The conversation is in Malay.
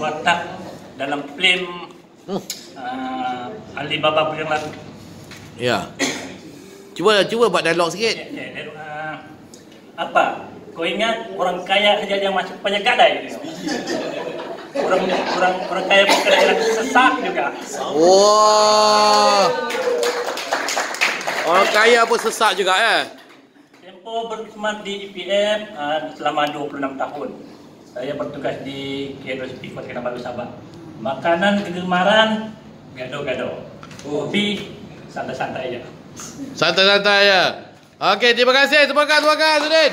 watak dalam film Hmm. uh, Alibaba Beriman. Ya. Cuba cuba buat dialog sikit. Okay, dia, uh, apa? Kau ingat orang kaya saja yang masuk banyak gadai gitu. Orang orang orang kaya kadang-kadang sesak juga. Wah. Orang kaya pun sesak juga eh. Tempo berkhidmat di IPM uh, selama 26 tahun. Saya bertugas di KRSP Kota Kinabalu Sabah. Makanan kegemaran gado-gado. Hobi santai-santai aja. Santai-santai ya. Okey, terima kasih. Terima kasih, terima kasih Sudin.